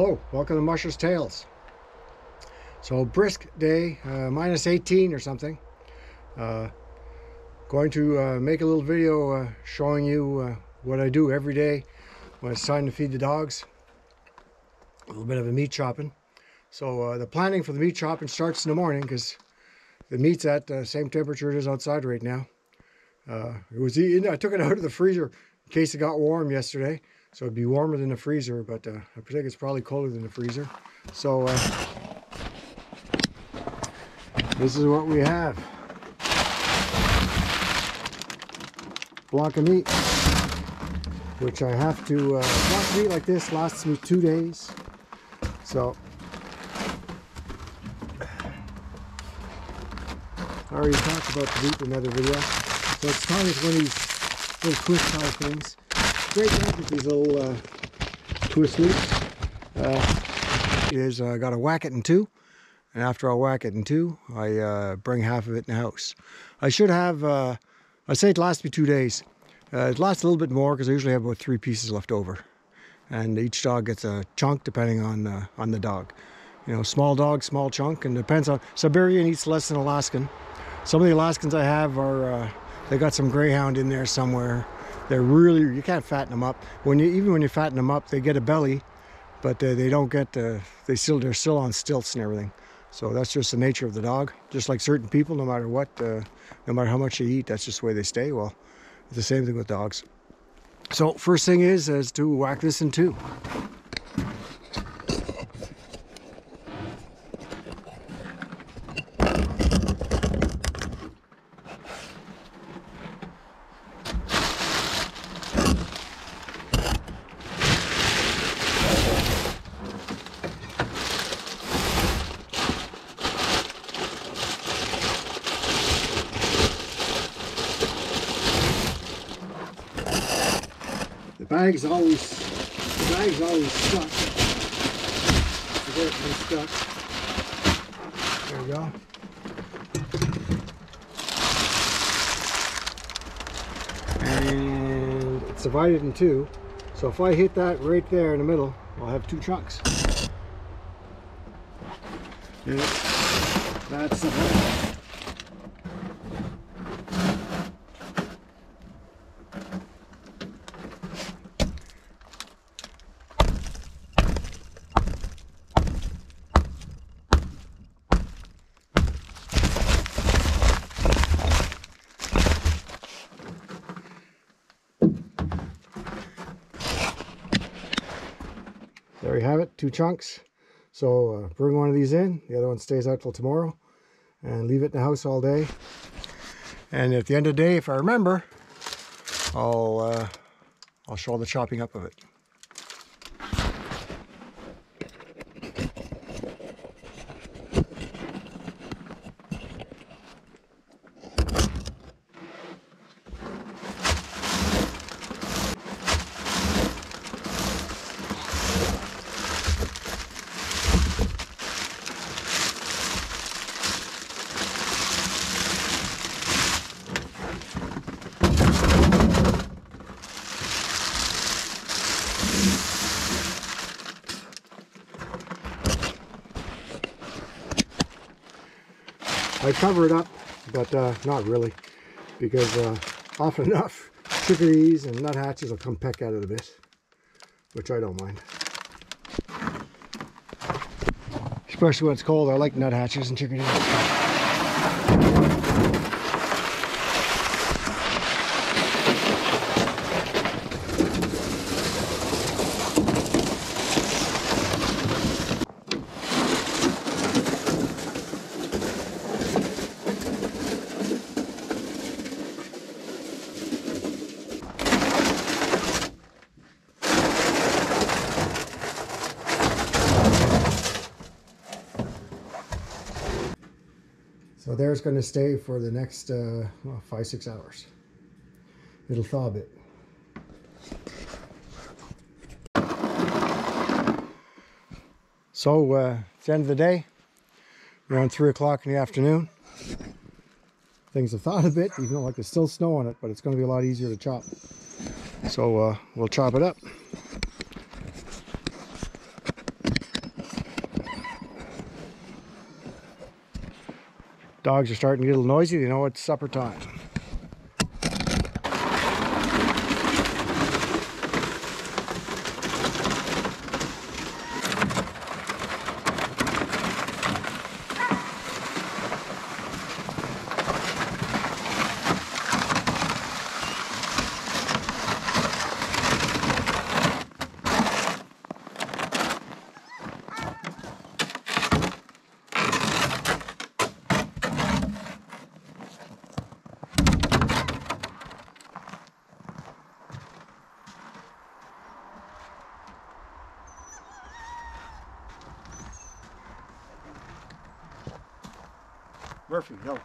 Hello, welcome to Musher's Tails. So brisk day, uh, minus 18 or something. Uh, going to uh, make a little video uh, showing you uh, what I do every day when it's time to feed the dogs. A little bit of a meat chopping. So uh, the planning for the meat chopping starts in the morning because the meat's at the same temperature it is outside right now. It was in, I took it out of the freezer in case it got warm yesterday. So it'd be warmer than the freezer, but uh, I predict it's probably colder than the freezer. So uh, this is what we have. Block of meat, which I have to, uh, block of meat like this lasts me two days. So I already talked about the meat in another video. So it's time with one of these little twist kind of things great thing with these little uh, twist loops uh, is I uh, got to whack it in two. And after I whack it in two, I uh, bring half of it in the house. I should have, uh, I say it lasts me two days. Uh, it lasts a little bit more because I usually have about three pieces left over. And each dog gets a chunk depending on, uh, on the dog. You know, small dog, small chunk, and depends on, Siberian eats less than Alaskan. Some of the Alaskans I have are, they got some Greyhound in there somewhere they're really you can't fatten them up. When you even when you fatten them up they get a belly but uh, they don't get uh, they still they're still on stilts and everything. So that's just the nature of the dog. Just like certain people no matter what uh, no matter how much they eat that's just the way they stay. Well it's the same thing with dogs. So first thing is is to whack this in two bag's always the bag's always stuck. It stuck. There we go. And it's divided in two. So if I hit that right there in the middle, I'll have two chunks. Yeah, that's the you have it two chunks. So uh, bring one of these in the other one stays out till tomorrow and leave it in the house all day. And at the end of the day if I remember I'll uh, I'll show the chopping up of it I cover it up, but uh, not really, because uh, often enough, chickadees and nuthatches will come peck at it a bit, which I don't mind. Especially when it's cold, I like nuthatches and chickadees. There's going to stay for the next uh, well, five, six hours. It'll thaw a bit. So uh, it's the end of the day, around three o'clock in the afternoon. Things have thawed a bit, even though like there's still snow on it, but it's going to be a lot easier to chop. So uh, we'll chop it up. Dogs are starting to get a little noisy. They know it's supper time. Murphy, no.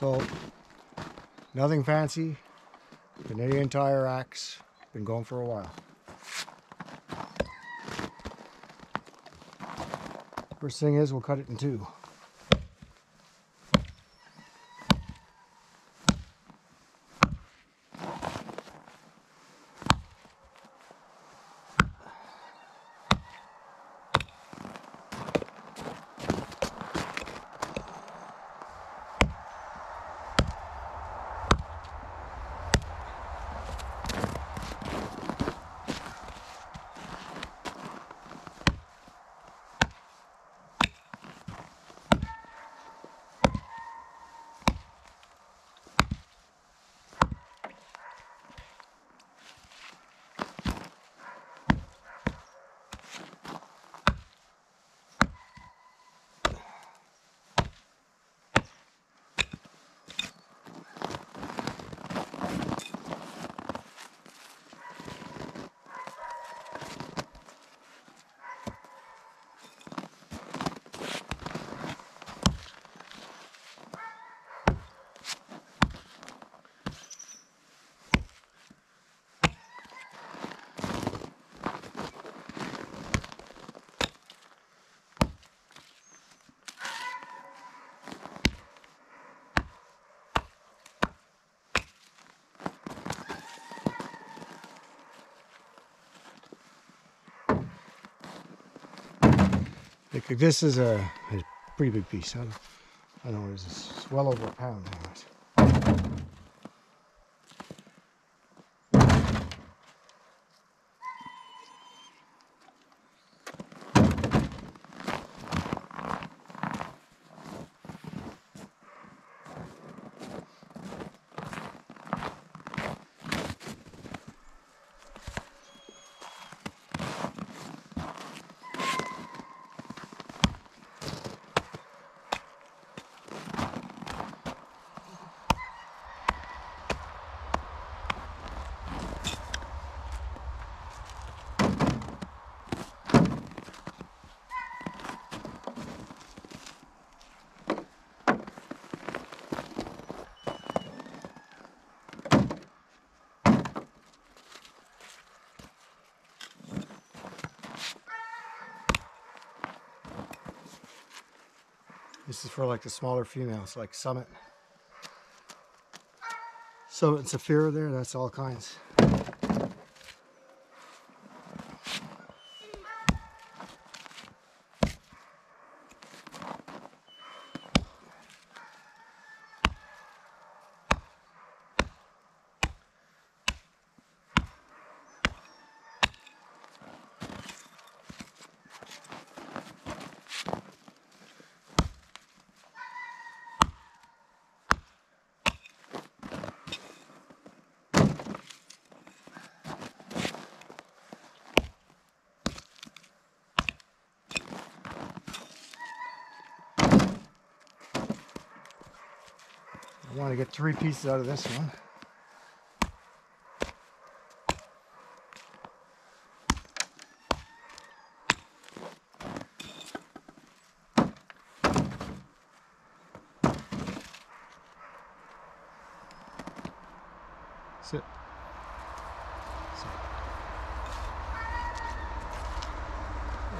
So, nothing fancy. Canadian Tire axe. Been going for a while. First thing is we'll cut it in two. This is a, a pretty big piece. I don't, I don't know it is. It's well over a pound. This is for like the smaller females, like Summit. Summit and Saphira there, that's all kinds. I want to get three pieces out of this one. Sit. Sit.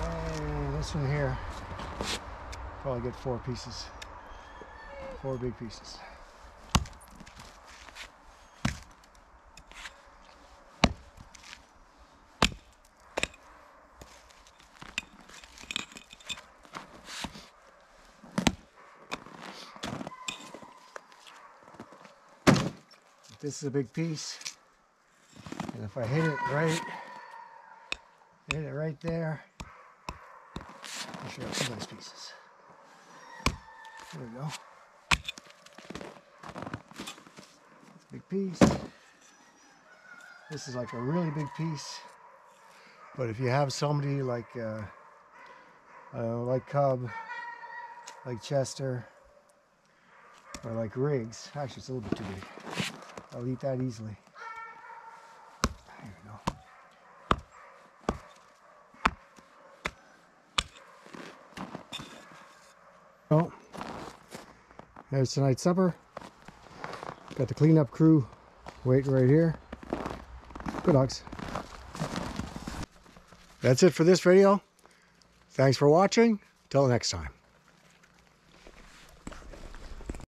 Oh, this one here, probably get four pieces, four big pieces. This is a big piece. And if I hit it right, hit it right there, I should have two nice pieces. There we go. Big piece. This is like a really big piece. But if you have somebody like, uh, uh, like Cub, like Chester, or like Riggs, actually it's a little bit too big. I'll eat that easily. There go. Well, there's tonight's supper. Got the cleanup crew waiting right here. Good dogs. That's it for this video. Thanks for watching. Till next time.